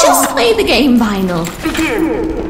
Just play the game, Vinyl. Now,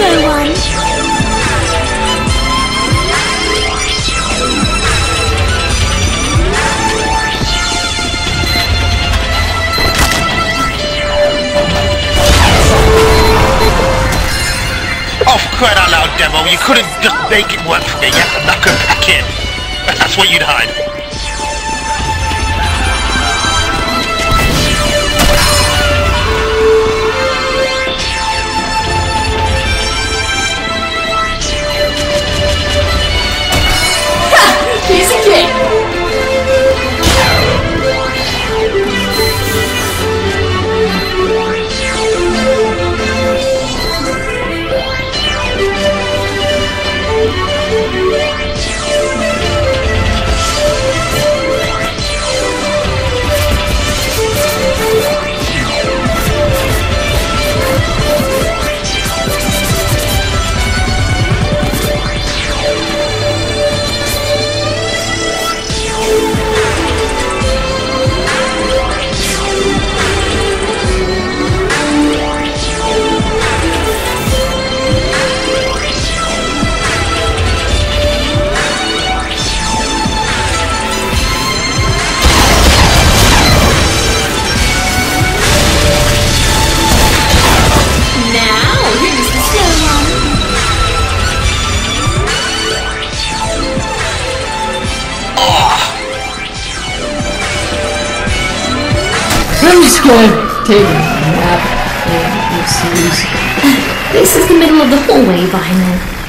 J1. cried out loud, devil. You couldn't just make it work for me. Yeah, I'm not gonna back in. That's what you'd hide. Now, I'm just gonna take a nap. This is- This is the middle of the hallway, Vinyl.